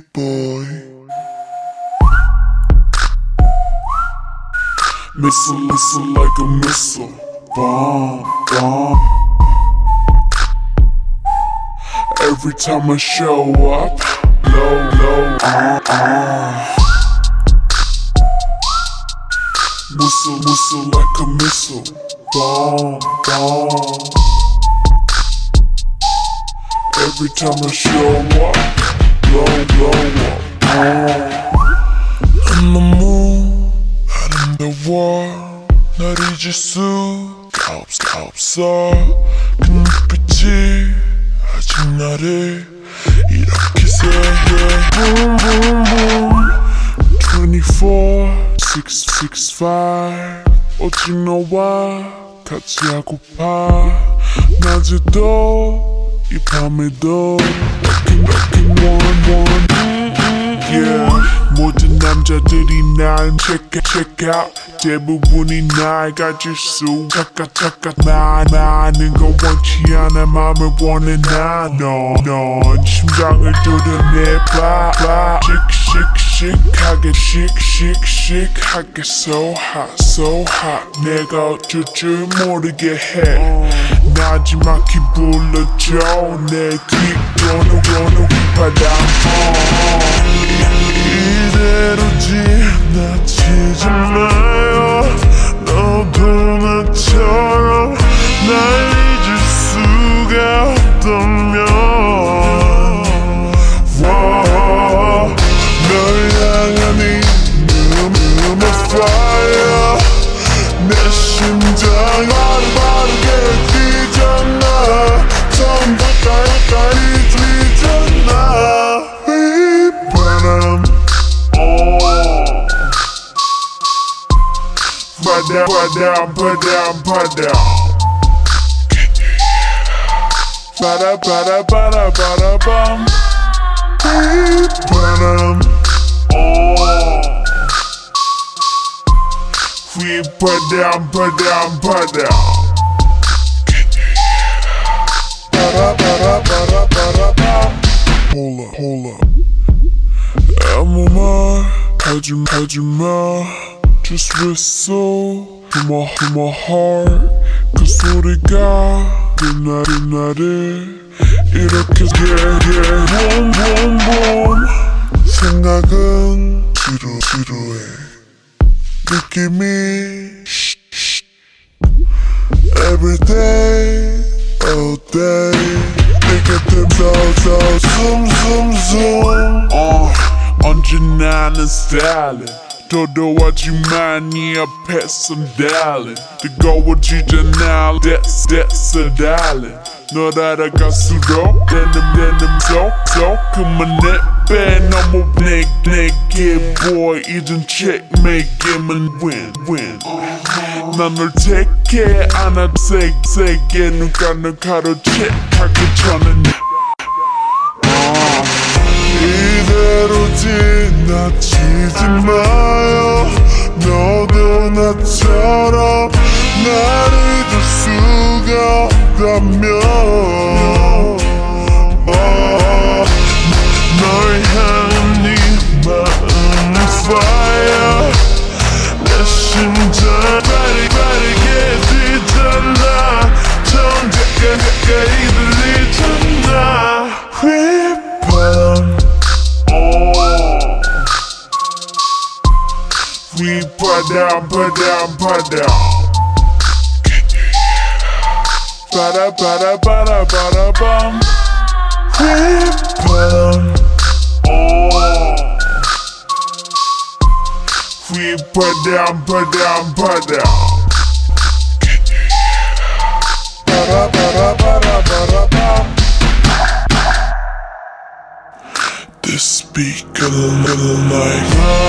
Boy. Missile, missile like a missile. Bomb, bomb. Every time I show up, low, low, uh, uh. Whistle, whistle like a missile. Bomb, bomb. Every time I show up, the war, 날 잊을 수 없, 없어. 그 눈빛이 아직 나를 이렇게 새해. Boom, boom, boom. 24, 6, 6, 5. 오직 너와 같이 하고파. 낮에도 이 밤에도 모든 남자들이 날 check out check out. 대부분이 날 가질 수 착각 착각 나 많은 건 원치 않아. 맘을 원해 나넌넌 심장을 뚫어내봐 봐. 씩씩씩하게 씩씩씩하게 so hot so hot. 내가 어쩔 줄 모르게 해 나지막히 불러줘 내 귓도는 도는 바람 이대로 지나치 put down, put down, put down, put down. Bada bada bada bada bum. Hey, bada. Oh. We put down, put down, put down. Bada bada bada bada bum. Hold up, hold up. I'm on my, on Elmo ma, hajima, hajima. Just whistle to my, to my heart 그 소리가 그날 그날을 이렇게 yeah yeah boom boom boom 생각은 지루 지루해 느낌이 sh- sh- Every day all day 내 곁에 더더 zoom zoom zoom 어 언제나는 스타일은 todo a Gimania personality The goal of Giganal, that's, that's a darling. Nå der der gør sudok, denim, denim, sok, sok Kommer neppe, når må knæk, knække Boy, i check, make him and win, win. Når når tække, anna tæk, tække Nu gør nu karo check, pakke tjerne 지나치지 마요. 너도 나처럼 날 잊을 수가 없다면 put down, put down, put down. Bada bada bada bada bum. Flip Oh. We put down, put down, put down. Bada bada bada bada bum. This speak a little like.